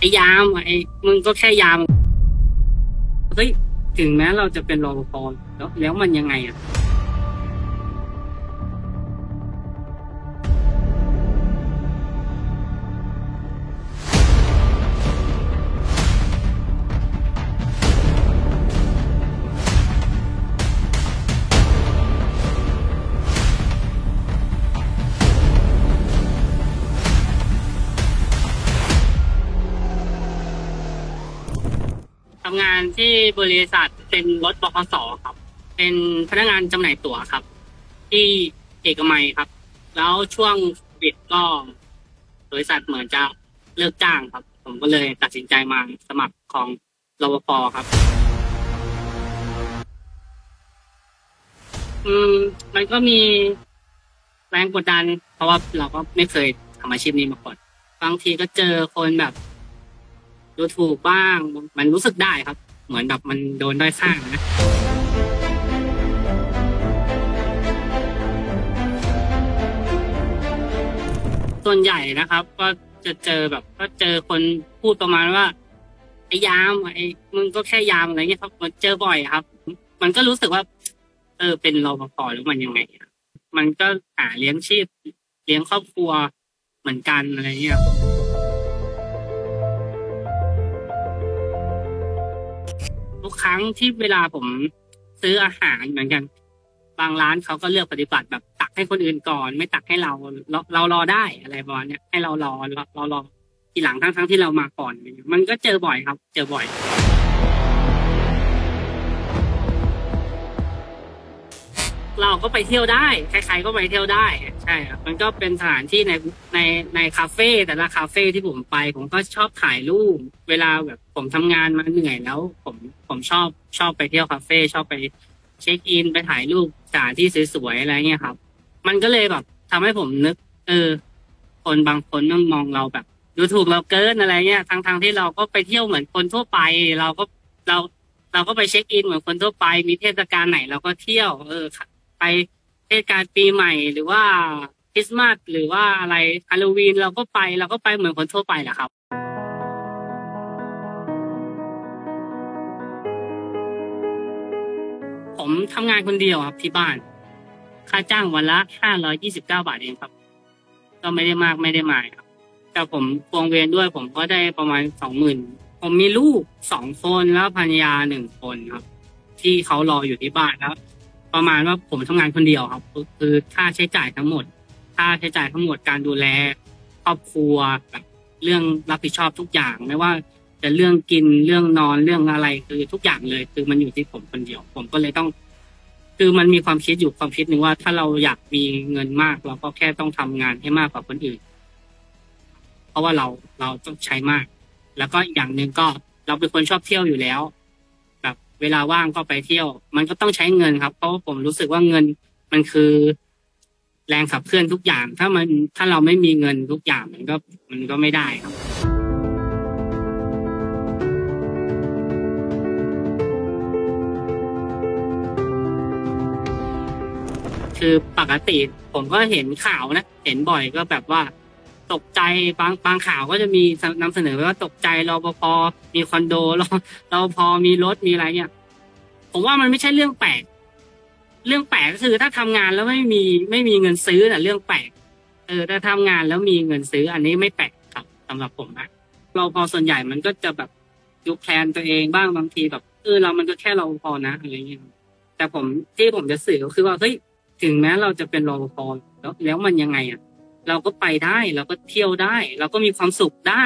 ไอ้ยามไอ้มึงก็แค่ยามเฮ้ยถึงแม้เราจะเป็นรอปภแล้วแล้วมันยังไงอะ ทำงานที่บริษัทเป็นรถบขสครับ เป็นพนักงานจำหน่ายตั๋วครับ ที่เอกมัยครับ แล้วช่วงโควิดก็บริษัทเหมือนจะเลิกจ้างครับ ผมก็เลยตัดสินใจมาสมัครของรปภครับ อืม มันก็มีแรงกดดัน เพราะว่าเราก็ไม่เคยทำอาชีพนี้มาก่อนบางทีก็เจอคนแบบ ดูถูกบ้าง มันรู้สึกได้ครับ เหมือนแบบมันโดนด้อยค่านะส่วนใหญ่นะครับ ก็จะเจอแบบ ก็เจอคนพูดประมาณว่าไอ้ยามไอ้มึงก็แค่ยามอะไรเงี้ยครับมันเจอบ่อยครับ มันก็รู้สึกว่า เออ เป็นรปภหรือมันยังไงมันก็หาเลี้ยงชีพเลี้ยงครอบครัวเหมือนกันอะไรเงี้ย รั้งที่เวลาผมซื้ออาหารเหมือนกัน บางร้านเขาก็เลือกปฏิบัติแบบตักให้คนอื่นก่อน ไม่ตักให้เราเราเรารอได้อะไรประมาณเนี้ยให้เรารอเรารอทีหลังทั้งทั้งที่เรามาก่อน มันก็เจอบ่อยครับ เจอบ่อย เราก็ไปเที่ยวได้ใครๆก็ไปเที่ยวได้ใช่ครับมันก็เป็นสถานที่ในในในคาเฟ่แต่ละคาเฟ่ที่ผมไป ผมก็ชอบถ่ายรูป เวลาแบบผมทำงานมาเหนื่อยแล้ว ผมผมชอบชอบไปเที่ยวคาเฟ่ชอบไปเช็คอินไปถ่ายรูปสถานที่สวยๆอะไรเงี้ยครับ มันก็เลยแบบทำให้ผมนึก เออ คนบางคนมันมองเราแบบดูถูกเราเกินอะไรเงี้ยทั้งทงที่เราก็ไปเที่ยวเหมือนคนทั่วไป เราก็เราเราก็ไปเช็คอินเหมือนคนทั่วไป มีเทศกาลไหนเราก็เที่ยว เออ ไปเทศกาลปีใหม่หรือว่าคริสต์มาสหรือว่าอะไรฮาโลวีนเราก็ไปเราก็ไปเหมือนคนทั่วไปแหละครับผมทำงานคนเดียวครับที่บ้าน ค่าจ้างวันละห้าร้อยี่สิบเก้าบาทเองครับ ก็ไม่ได้มากไม่ได้มายครับ แต่ผมวงเวียนด้วย ผมก็ได้ประมาณสองหมื่นผมมีลูกสองคนแล้วภรรยาหนึ่งคนครับ ที่เขารออยู่ที่บ้านแล้ว ประมาณว่าผมทำงานคนเดียวครับ คือค่าใช้จ่ายทั้งหมด ค่าใช้จ่ายทั้งหมดการดูแลครอบครัวแบบเรื่องรับผิดชอบทุกอย่างไม่ว่าจะเรื่องกินเรื่องนอนเรื่องอะไรคือทุกอย่างเลย คือมันอยู่ที่ผมคนเดียว ผมก็เลยต้อง คือมันมีความคิดอยู่ความคิดหนึ่งว่า ถ้าเราอยากมีเงินมากเราก็แค่ต้องทำงานให้มากกว่าคนอื่น เพราะว่าเราเราต้องใช้มาก แล้วก็อย่างหนึ่งก็ เราเป็นคนชอบเที่ยวอยู่แล้ว เวลาว่างก็ไปเที่ยว มันก็ต้องใช้เงินครับ เพราะว่าผมรู้สึกว่าเงินมันคือแรงขับเคลื่อนทุกอย่าง ถ้ามันถ้าเราไม่มีเงินทุกอย่างมันก็มันก็ไม่ได้ครับ คือปกติผมก็เห็นข่าวนะ เห็นบ่อยก็แบบว่า ตกใจบางบางข่าวก็จะมีนำเสนอว่าตกใจรปภมีคอนโดรรปภมีรถมีอะไรเนี่ย ผมว่ามันไม่ใช่เรื่องแปลกเรื่องแปลกก็คือถ้าทำงานแล้วไม่มีไม่มีเงินซื้อน่ะ เรื่องแปลกเออถ้าทำงานแล้วมีเงินซื้อ อันนี้ไม่แปลกครับสำหรับผมนะรปภส่วนใหญ่มันก็จะแบบดูแพลนตัวเองบ้างบางทีแบบเออเรามันก็แค่รปภนะอะไรเงี้ยแต่ผมที่ผมจะสื่อก็คือว่าเฮ้ยถึงแม้เราจะเป็นรปภแล้วแล้วมันยังไงอะ เราก็ไปได้ เราก็เที่ยวได้ เราก็มีความสุขได้